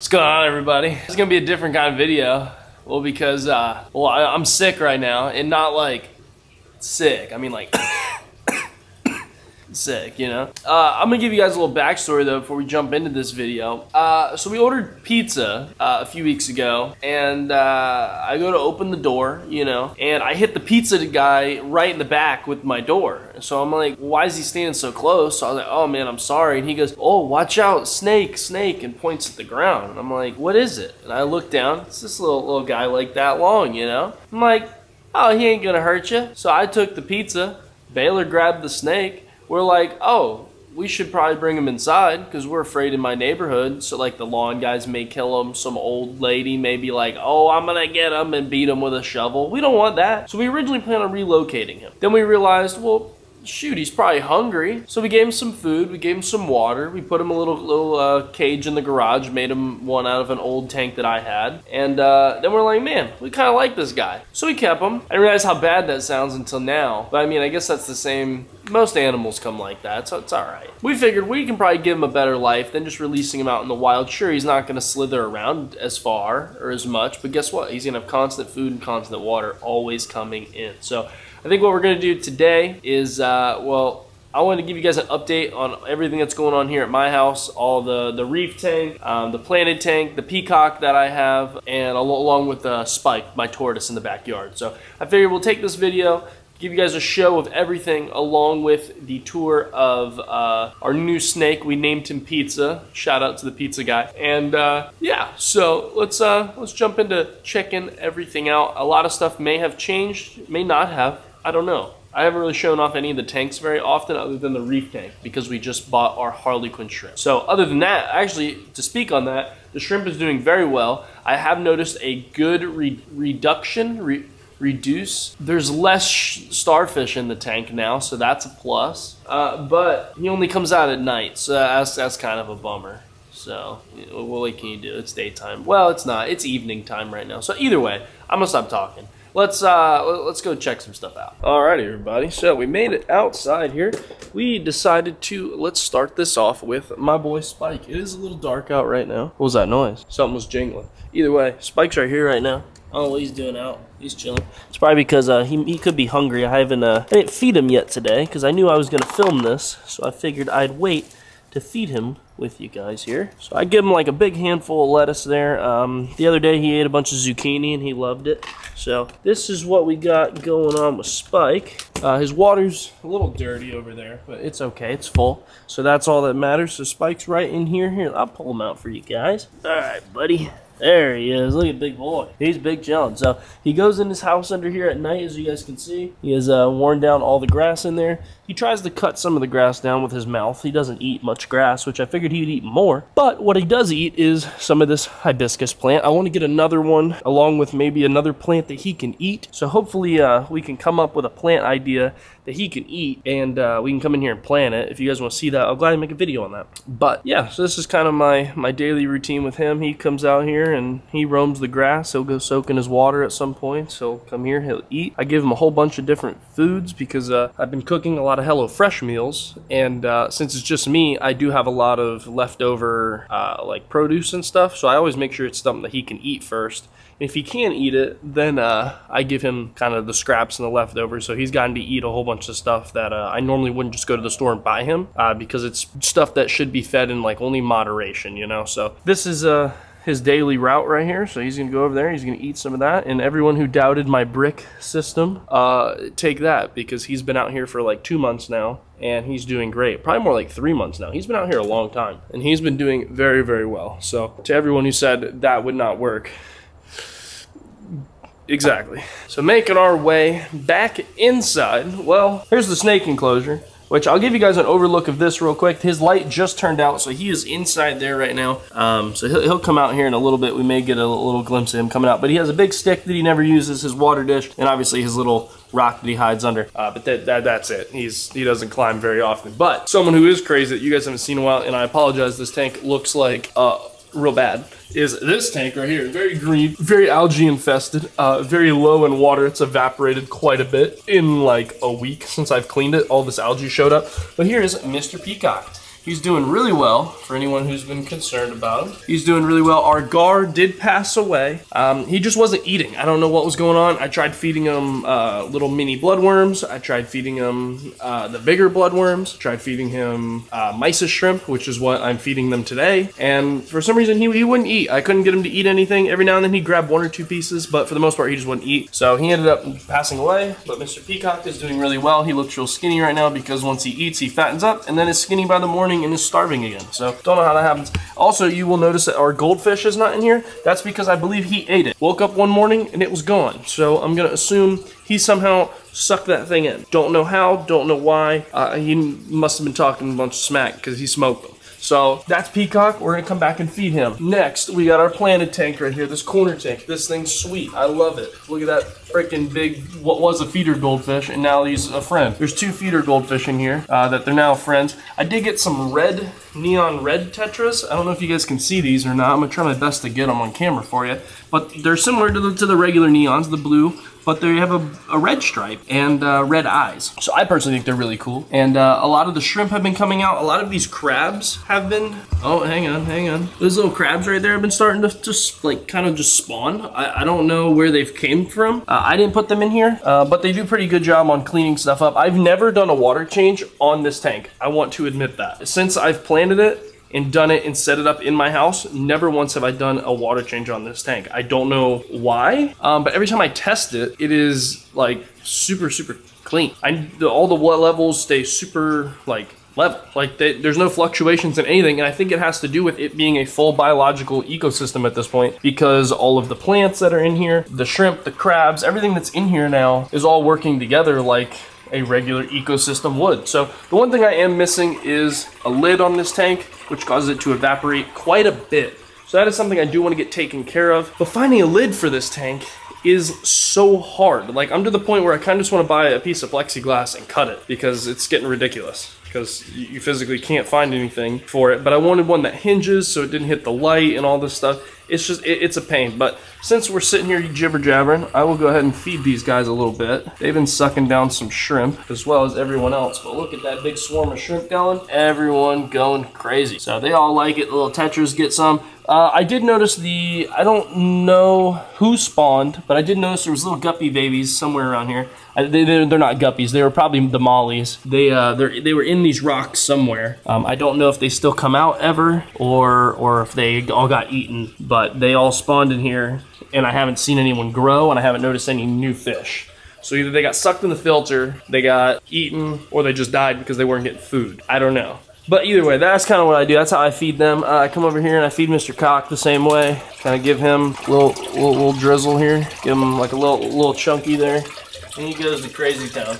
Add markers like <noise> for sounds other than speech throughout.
What's going on everybody? This is gonna be a different kind of video. Well, because, uh, well, I, I'm sick right now and not like sick. I mean like sick, you know? Uh, I'm gonna give you guys a little backstory though before we jump into this video. Uh, so we ordered pizza uh, a few weeks ago and uh, I go to open the door, you know, and I hit the pizza guy right in the back with my door. So I'm like, why is he standing so close? So I was like, oh man, I'm sorry. And he goes, oh, watch out, snake, snake, and points at the ground. And I'm like, what is it? And I look down, it's this little, little guy like that long, you know? I'm like, oh, he ain't gonna hurt you. So I took the pizza, Baylor grabbed the snake, we're like, oh, we should probably bring him inside because we're afraid in my neighborhood. So like the lawn guys may kill him. Some old lady may be like, oh, I'm gonna get him and beat him with a shovel. We don't want that. So we originally planned on relocating him. Then we realized, well, shoot, he's probably hungry. So we gave him some food, we gave him some water, we put him a little little uh, cage in the garage, made him one out of an old tank that I had, and uh, then we're like, man, we kind of like this guy. So we kept him. I realize how bad that sounds until now, but I mean, I guess that's the same. Most animals come like that, so it's all right. We figured we can probably give him a better life than just releasing him out in the wild. Sure, he's not going to slither around as far or as much, but guess what? He's going to have constant food and constant water always coming in. So I think what we're gonna do today is, uh, well, I want to give you guys an update on everything that's going on here at my house, all the, the reef tank, um, the planted tank, the peacock that I have, and along with uh, Spike, my tortoise in the backyard. So I figured we'll take this video, give you guys a show of everything along with the tour of uh, our new snake. We named him Pizza. Shout out to the pizza guy. And uh, yeah, so let's uh, let's jump into checking everything out. A lot of stuff may have changed, may not have. I don't know. I haven't really shown off any of the tanks very often other than the reef tank because we just bought our Harlequin shrimp. So other than that, actually, to speak on that, the shrimp is doing very well. I have noticed a good re reduction, re reduce. There's less starfish in the tank now, so that's a plus. Uh, but he only comes out at night, so that's, that's kind of a bummer. So, what can you do? It's daytime. Well, it's not. It's evening time right now. So either way, I'm gonna stop talking let's uh, let's go check some stuff out. Alrighty, everybody. So we made it outside here. We decided to let's start this off with my boy Spike. It is a little dark out right now. What was that noise? Something was jingling. Either way, Spike's right here right now. I don't know what he's doing out. He's chilling. It's probably because uh, he, he could be hungry. I haven't uh, I didn't feed him yet today because I knew I was gonna film this, so I figured I'd wait to feed him with you guys here. So I give him like a big handful of lettuce there. Um, the other day he ate a bunch of zucchini and he loved it. So this is what we got going on with Spike. Uh, his water's a little dirty over there, but it's okay. It's full. So that's all that matters. So Spike's right in here. Here, I'll pull him out for you guys. All right, buddy. There he is. Look at big boy. He's big chilling. So he goes in his house under here at night, as you guys can see. He has uh, worn down all the grass in there. He tries to cut some of the grass down with his mouth. He doesn't eat much grass, which I figured he'd eat more. But what he does eat is some of this hibiscus plant. I want to get another one along with maybe another plant that he can eat. So hopefully uh, we can come up with a plant idea that he can eat and uh, we can come in here and plant it. If you guys want to see that, I'll gladly make a video on that. But yeah, so this is kind of my, my daily routine with him. He comes out here and he roams the grass. He'll go soak in his water at some point. So he'll come here, he'll eat. I give him a whole bunch of different foods because uh, I've been cooking a lot of Hello Fresh meals. And uh, since it's just me, I do have a lot of leftover uh, like produce and stuff. So I always make sure it's something that he can eat first. If he can't eat it, then uh, I give him kind of the scraps and the leftovers. So he's gotten to eat a whole bunch of stuff that uh, I normally wouldn't just go to the store and buy him uh, because it's stuff that should be fed in like only moderation, you know. So this is uh, his daily route right here. So he's gonna go over there. He's gonna eat some of that. And everyone who doubted my brick system, uh, take that because he's been out here for like two months now and he's doing great. Probably more like three months now. He's been out here a long time and he's been doing very, very well. So to everyone who said that would not work, Exactly. So making our way back inside. Well, here's the snake enclosure, which I'll give you guys an overlook of this real quick. His light just turned out, so he is inside there right now. Um, so he'll, he'll, come out here in a little bit. We may get a little glimpse of him coming out, but he has a big stick that he never uses, his water dish, and obviously his little rock that he hides under. Uh, but that, that, that's it. He's He doesn't climb very often. But someone who is crazy that you guys haven't seen in a while, and I apologize, this tank looks like uh, real bad is this tank right here. Very green, very algae infested, uh, very low in water. It's evaporated quite a bit in like a week since I've cleaned it. All this algae showed up. But here is Mr. Peacock. He's doing really well for anyone who's been concerned about him. He's doing really well. Our gar did pass away. Um, he just wasn't eating. I don't know what was going on. I tried feeding him uh, little mini bloodworms. I tried feeding him uh, the bigger bloodworms. Tried feeding him uh, mysis shrimp, which is what I'm feeding them today. And for some reason, he, he wouldn't eat. I couldn't get him to eat anything. Every now and then he'd grab one or two pieces, but for the most part, he just wouldn't eat. So he ended up passing away. But Mr. Peacock is doing really well. He looks real skinny right now because once he eats, he fattens up and then is skinny by the morning and is starving again. So don't know how that happens. Also, you will notice that our goldfish is not in here. That's because I believe he ate it. Woke up one morning and it was gone. So I'm gonna assume he somehow sucked that thing in. Don't know how, don't know why. Uh, he must have been talking a bunch of smack because he smoked them. So that's Peacock. We're gonna come back and feed him. Next, we got our planted tank right here, this corner tank. This thing's sweet. I love it. Look at that freaking big, what was a feeder goldfish, and now he's a friend. There's two feeder goldfish in here uh, that they're now friends. I did get some red, neon red tetras. I don't know if you guys can see these or not. I'm gonna try my best to get them on camera for you. But they're similar to the, to the regular neons, the blue but they have a, a red stripe and uh, red eyes. So I personally think they're really cool. And uh, a lot of the shrimp have been coming out. A lot of these crabs have been, oh, hang on, hang on. Those little crabs right there have been starting to just like kind of just spawn. I, I don't know where they've came from. Uh, I didn't put them in here, uh, but they do pretty good job on cleaning stuff up. I've never done a water change on this tank. I want to admit that. Since I've planted it, and done it and set it up in my house. Never once have I done a water change on this tank. I don't know why, um, but every time I test it, it is like super, super clean. I, all the levels stay super like level. Like they, there's no fluctuations in anything, and I think it has to do with it being a full biological ecosystem at this point because all of the plants that are in here, the shrimp, the crabs, everything that's in here now is all working together like a regular ecosystem would. So the one thing I am missing is a lid on this tank, which causes it to evaporate quite a bit. So that is something I do want to get taken care of. But finding a lid for this tank is so hard. Like I'm to the point where I kind of just want to buy a piece of plexiglass and cut it because it's getting ridiculous because you physically can't find anything for it. But I wanted one that hinges so it didn't hit the light and all this stuff. It's just, it, it's a pain. But since we're sitting here jibber jabbering, I will go ahead and feed these guys a little bit. They've been sucking down some shrimp as well as everyone else. But look at that big swarm of shrimp going. Everyone going crazy. So they all like it. The little tetras get some. Uh, I did notice the, I don't know who spawned, but I did notice there was little guppy babies somewhere around here. I, they, they're, they're not guppies. They were probably the mollies. They, uh, they were in these rocks somewhere. Um, I don't know if they still come out ever or, or if they all got eaten, but they all spawned in here and I haven't seen anyone grow and I haven't noticed any new fish. So either they got sucked in the filter, they got eaten, or they just died because they weren't getting food. I don't know. But either way, that's kind of what I do. That's how I feed them. Uh, I come over here and I feed Mr. Cock the same way. Kind of give him a little, little, little drizzle here. Give him like a little, little chunky there. And he goes to crazy town.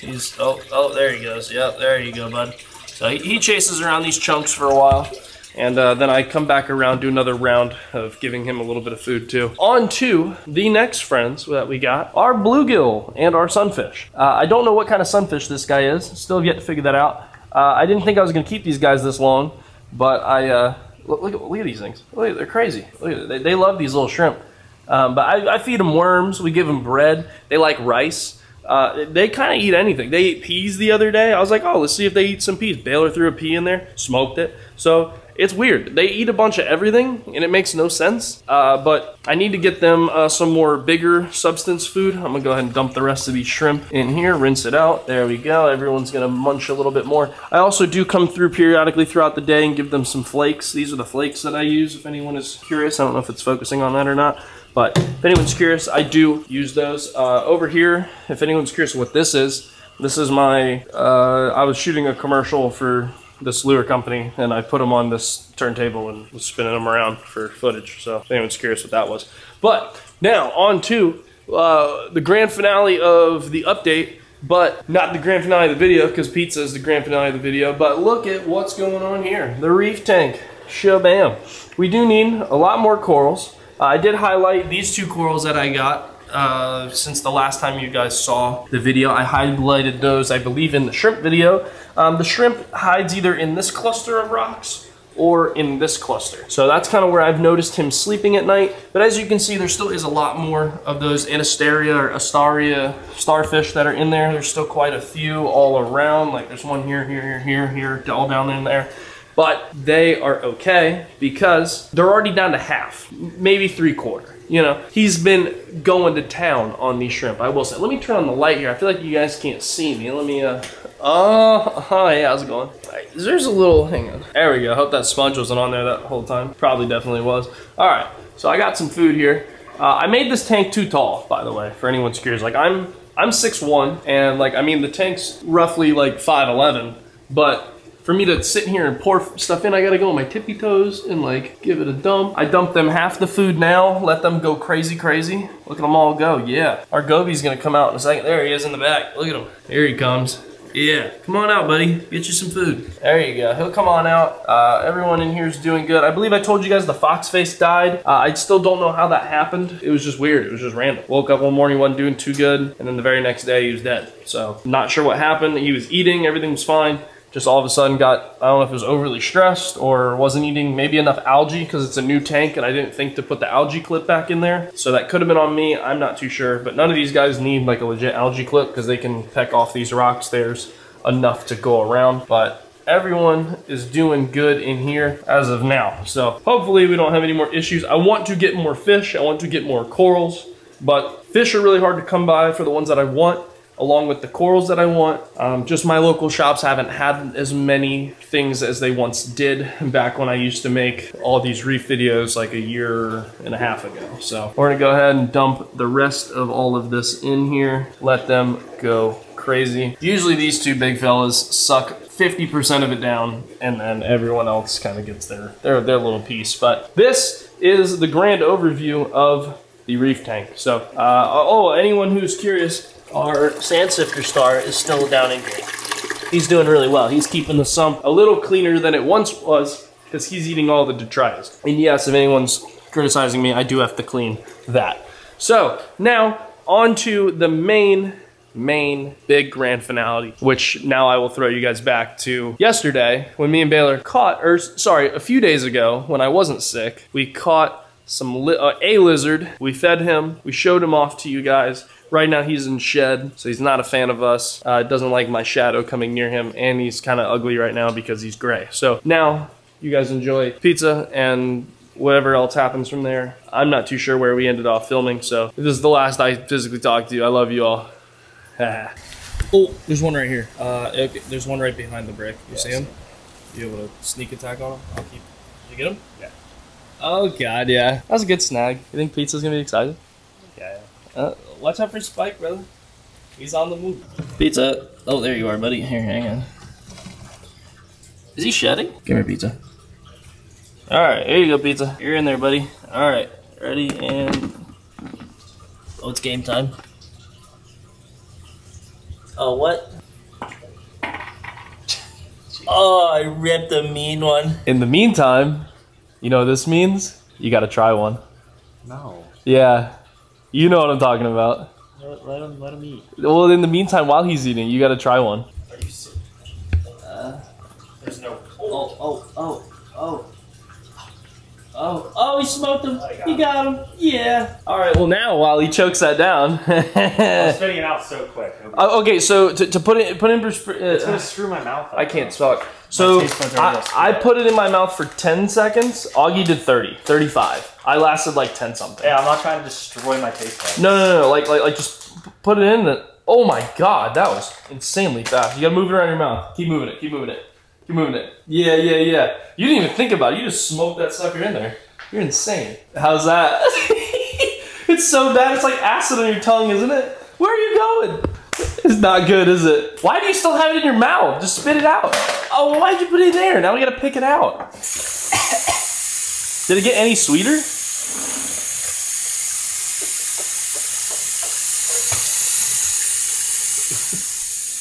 He's, oh, oh, there he goes. Yep, there you go, bud. So he, he chases around these chunks for a while. And uh, then I come back around, do another round of giving him a little bit of food too. On to the next friends that we got, our bluegill and our sunfish. Uh, I don't know what kind of sunfish this guy is. Still have yet to figure that out. Uh, I didn't think I was going to keep these guys this long, but I uh, look, look, look, at these things. Look, they're crazy. They, they, love these little shrimp. Um, but I, I, feed them worms. We give them bread. They like rice. Uh, they kind of eat anything. They ate peas the other day. I was like, oh, let's see if they eat some peas. Baylor threw a pea in there, smoked it. So it's weird. They eat a bunch of everything, and it makes no sense. Uh, but I need to get them uh, some more bigger substance food. I'm gonna go ahead and dump the rest of these shrimp in here, rinse it out. There we go. Everyone's gonna munch a little bit more. I also do come through periodically throughout the day and give them some flakes. These are the flakes that I use if anyone is curious. I don't know if it's focusing on that or not. But if anyone's curious, I do use those. Uh, over here, if anyone's curious what this is, this is my, uh, I was shooting a commercial for this lure company, and I put them on this turntable and was spinning them around for footage. So if anyone's curious what that was. But now on to uh, the grand finale of the update, but not the grand finale of the video because pizza is the grand finale of the video. But look at what's going on here. The reef tank, shabam. We do need a lot more corals. Uh, I did highlight these two corals that I got uh, since the last time you guys saw the video. I highlighted those, I believe, in the shrimp video. Um, the shrimp hides either in this cluster of rocks or in this cluster. So that's kind of where I've noticed him sleeping at night. But as you can see, there still is a lot more of those Anastaria or Astaria starfish that are in there. There's still quite a few all around. Like there's one here, here, here, here, here, all down in there. But they are okay because they're already down to half, maybe three quarter. You know, he's been going to town on these shrimp, I will say. Let me turn on the light here. I feel like you guys can't see me. Let me, uh, oh, oh yeah, how's it going? There's a little, hang on. There we go. I hope that sponge wasn't on there that whole time. Probably definitely was. All right, so I got some food here. Uh, I made this tank too tall, by the way, for anyone's curious. Like I'm, I'm 6'1", and like, I mean, the tank's roughly like 5'11", but for me to sit here and pour stuff in, I gotta go on my tippy toes and like give it a dump. I dump them half the food now, let them go crazy, crazy. Look at them all go, yeah. Our goby's gonna come out in a second. There he is in the back, look at him. Here he comes. Yeah, come on out, buddy. Get you some food. There you go. He'll come on out. Uh, everyone in here is doing good. I believe I told you guys the fox face died. Uh, I still don't know how that happened. It was just weird. It was just random. Woke up one morning, wasn't doing too good, and then the very next day he was dead. So, not sure what happened. He was eating, everything was fine just all of a sudden got, I don't know if it was overly stressed or wasn't eating maybe enough algae because it's a new tank and I didn't think to put the algae clip back in there. So that could have been on me, I'm not too sure. But none of these guys need like a legit algae clip because they can peck off these rocks. There's enough to go around. But everyone is doing good in here as of now. So hopefully we don't have any more issues. I want to get more fish. I want to get more corals. But fish are really hard to come by for the ones that I want along with the corals that I want. Um, just my local shops haven't had as many things as they once did back when I used to make all these reef videos like a year and a half ago. So we're gonna go ahead and dump the rest of all of this in here, let them go crazy. Usually these two big fellas suck 50% of it down and then everyone else kind of gets their, their, their little piece. But this is the grand overview of the reef tank. So, uh, oh, anyone who's curious, our sand sifter star is still down in grade. He's doing really well. He's keeping the sump a little cleaner than it once was because he's eating all the detritus. And yes, if anyone's criticizing me, I do have to clean that. So now on to the main main big grand finale, which now I will throw you guys back to yesterday when me and Baylor caught, or sorry, a few days ago when I wasn't sick, we caught some li uh, a lizard. We fed him, we showed him off to you guys. Right now he's in shed, so he's not a fan of us. Uh, doesn't like my shadow coming near him, and he's kind of ugly right now because he's gray. So now you guys enjoy pizza and whatever else happens from there. I'm not too sure where we ended off filming, so this is the last I physically talked to you. I love you all. <laughs> oh, there's one right here. Uh, okay, there's one right behind the brick. You see him? You able to sneak attack on him? I'll keep. Did you get him? Yeah. Oh god, yeah. That was a good snag. You think Pizza's gonna be excited? Yeah. yeah. Uh, Watch out for Spike, brother. He's on the move. Pizza. Oh, there you are, buddy. Here, hang on. Is he shedding? Give me Pizza. All right, here you go, Pizza. You're in there, buddy. All right, ready and... Oh, it's game time. Oh, what? <laughs> Oh, I ripped a mean one. In the meantime, you know what this means? You gotta try one. No. Yeah. You know what I'm talking about. Let, let him let him eat. Well, in the meantime, while he's eating, you gotta try one. Are you serious? Uh, there's no. Oh, oh, oh, oh. Oh, oh, he smoked him. Got he got him. Yeah. All right. Well, now while he chokes that down. <laughs> I'm spitting it out so quick. Uh, <laughs> okay, so to, to put it put in. Uh, it's gonna screw my mouth. Up, I can't spell it. So I, I, put it in my mouth for 10 seconds. Augie did 30, 35. I lasted like 10 something. Yeah, I'm not trying to destroy my taste buds. No, no, no, like, like, like just put it in. The, oh my God, that was insanely fast. You gotta move it around your mouth. Keep moving it, keep moving it. Keep moving it. Yeah, yeah, yeah. You didn't even think about it. You just smoked that sucker in there. You're insane. How's that? <laughs> it's so bad. It's like acid on your tongue, isn't it? Where are you going? It's not good, is it? Why do you still have it in your mouth? Just spit it out. Oh, why'd you put it there? Now we gotta pick it out. Did it get any sweeter?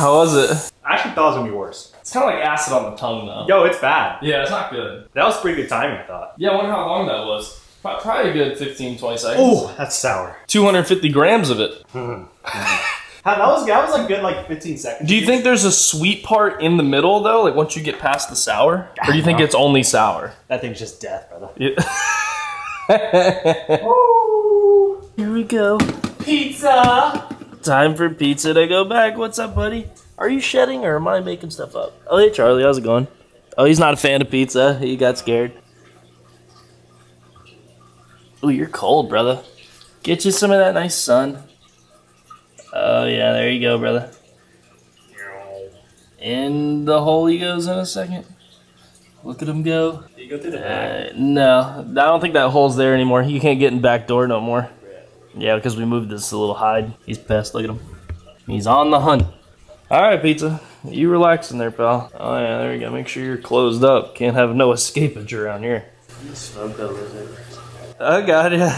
How was it? I actually thought it was gonna be worse. It's kind of like acid on the tongue, though. Yo, it's bad. Yeah, it's not good. That was pretty good timing, I thought. Yeah, I wonder how long that was. Probably a good 15, 20 seconds. Oh, that's sour. 250 grams of it. <laughs> That was that was like good like 15 seconds. Do you think there's a sweet part in the middle though? Like once you get past the sour, or do you think it's only sour? that thing's just death, brother? Yeah. <laughs> Here we go. Pizza. Time for pizza to go back. What's up, buddy? Are you shedding or am I making stuff up? Oh, hey, Charlie, how's it going? Oh, he's not a fan of pizza. He got scared. Oh, you're cold, brother. Get you some of that nice sun. Oh, yeah, there you go, brother. And the hole he goes in a second. Look at him go. You go through the back. Uh, no, I don't think that hole's there anymore. You can't get in back door no more. Yeah, because we moved this little hide. He's pissed. Look at him. He's on the hunt. All right, pizza. You relaxing there, pal. Oh yeah, there you go. Make sure you're closed up. Can't have no <laughs> escapage around here. Smoke that lizard. I got ya.